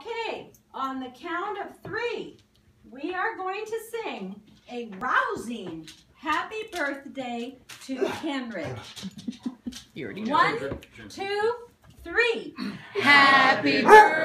Okay, on the count of three, we are going to sing a rousing happy birthday to Kenrich. You already know. One, two, three. Happy. Happy birthday.